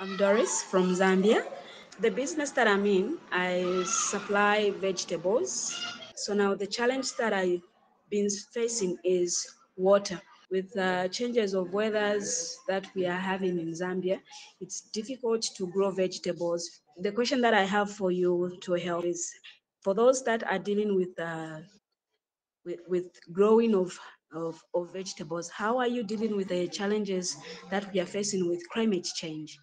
I'm Doris from Zambia. The business that I'm in, I supply vegetables. So now the challenge that I've been facing is water. With uh, changes of weathers that we are having in Zambia, it's difficult to grow vegetables. The question that I have for you to help is for those that are dealing with uh, with, with growing of, of, of vegetables, how are you dealing with the challenges that we are facing with climate change?